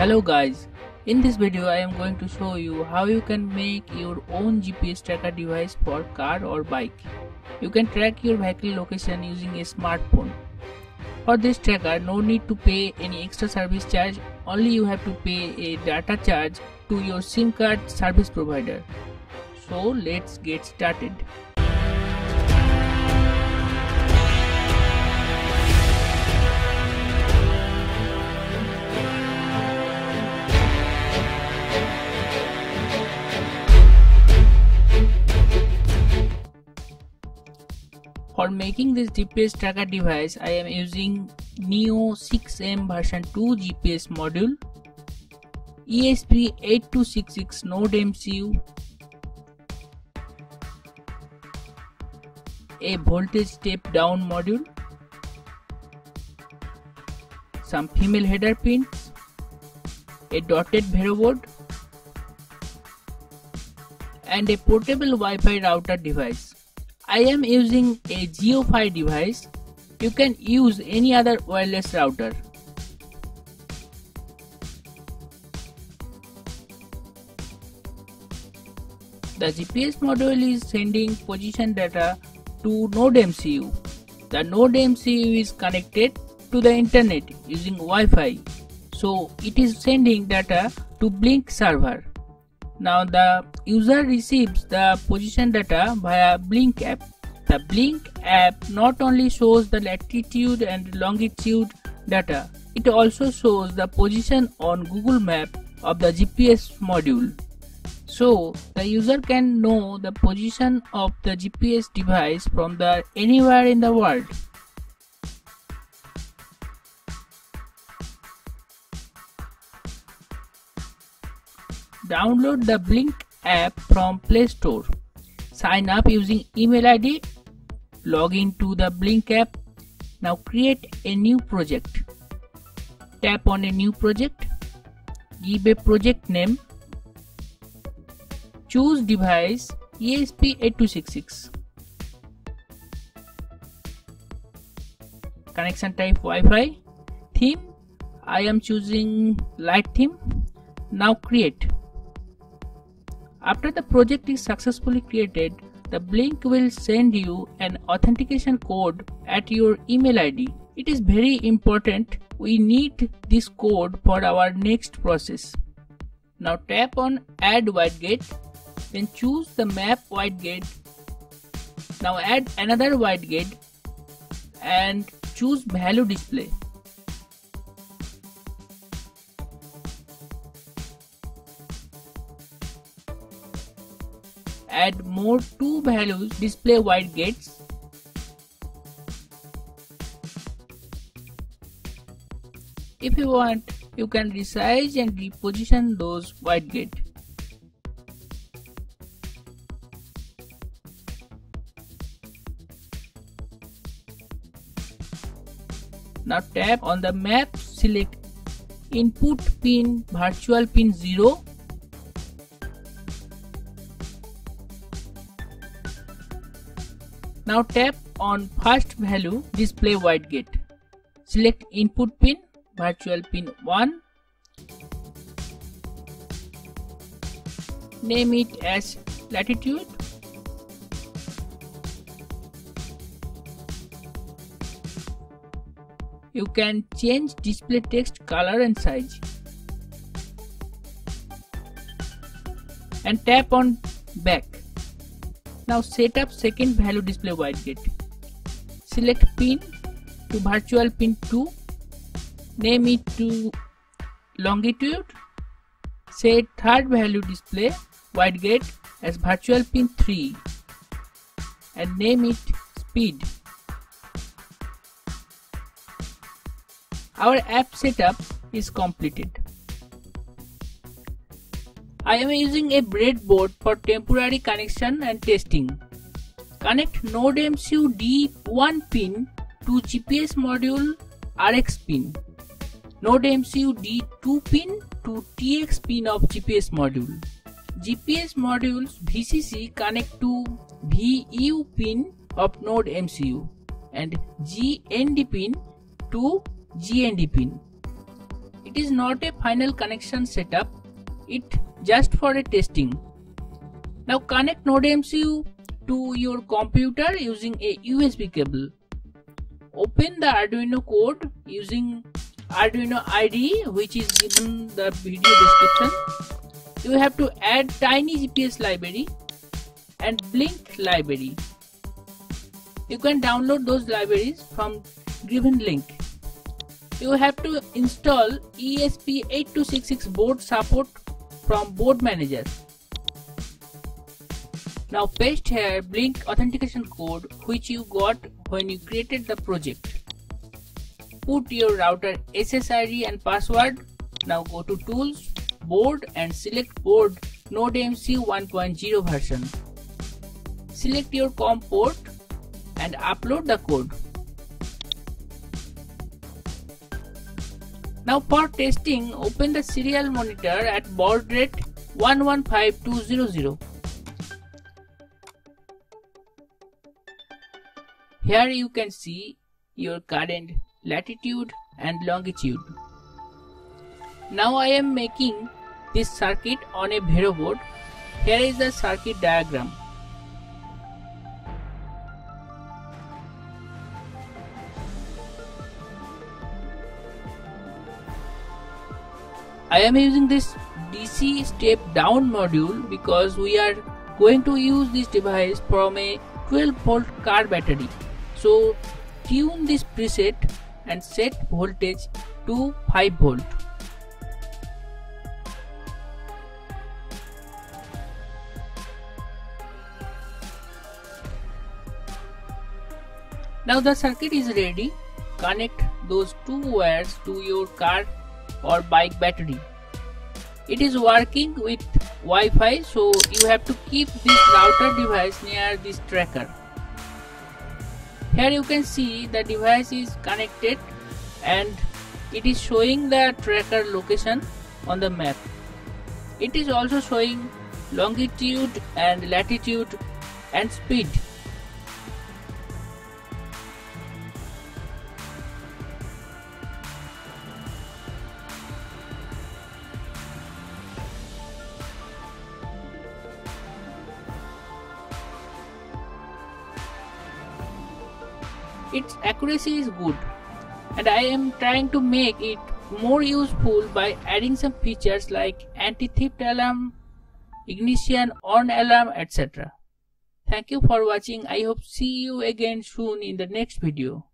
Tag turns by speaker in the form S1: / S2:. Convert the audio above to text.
S1: Hello guys, in this video I am going to show you how you can make your own GPS tracker device for car or bike. You can track your vehicle location using a smartphone. For this tracker no need to pay any extra service charge, only you have to pay a data charge to your SIM card service provider. So let's get started. Making this GPS tracker device, I am using Neo 6M version 2 GPS module, ESP8266 Node MCU, a voltage step down module, some female header pins, a dotted Vero board, and a portable Wi-Fi router device. I am using a JioFi device. You can use any other wireless router. The GPS module is sending position data to Node MCU. The Node MCU is connected to the internet using Wi-Fi. So it is sending data to Blynk server. Now the user receives the position data via Blynk app. The Blynk app not only shows the latitude and longitude data, it also shows the position on Google Map of the GPS module. So the user can know the position of the GPS device from the anywhere in the world. Download the Blynk app from Play Store. Sign up using email ID. Log into the Blynk app. Now create a new project. Tap on a new project. Give a project name. Choose device ESP8266. Connection type Wi-Fi. Theme I am choosing light theme. Now create. After the project is successfully created, the Blynk will send you an authentication code at your email ID. It is very important. We need this code for our next process. Now tap on add widget, then choose the map widget. Now add another widget and choose value display. Add more two values display widgets. If you want, you can resize and reposition those white widget. Now tap on the map, select input pin virtual pin 0 Now tap on first value display widget. Select input pin virtual pin 1. Name it as latitude. You can change display text color and size. And tap on back. Now set up second value display widget. Select pin to virtual pin 2. Name it to longitude. Set third value display widget as virtual pin 3 and name it speed. Our app setup is completed. I am using a breadboard for temporary connection and testing. Connect Node MCU D1 pin to GPS module RX pin. Node MCU D2 pin to TX pin of GPS module. GPS modules VCC connect to VU pin of Node MCU and GND pin to GND pin. it is not a final connection setup it just for a testing. Now connect NodeMCU to your computer using a USB cable. Open the Arduino code using Arduino IDE which is given the video description. You have to add tiny GPS library and Blynk library. You can download those libraries from given link. You have to install ESP8266 board support from board manager now paste here Blynk authentication code which you got when you created the project put your router SSID and password now go to tools board and select board NodeMCU 1.0 version. Select your COM port and upload the code. Now for testing, open the serial monitor at baud rate 115200. Here you can see your current latitude and longitude. Now I am making this circuit on a Vero board. Here is the circuit diagram. I am using this DC step down module because we are going to use this device from a 12 volt car battery. So tune this preset and set voltage to 5 volt. Now the circuit is ready. Connect those two wires to your car or bike battery. It is working with Wi-Fi so you have to keep this router device near this tracker. Here you can see the device is connected and it is showing the tracker location on the map. It is also showing longitude and latitude and speed. Its accuracy is good and I am trying to make it more useful by adding some features like anti-theft alarm, ignition on alarm etc. Thank you for watching. I hope see you again soon in the next video.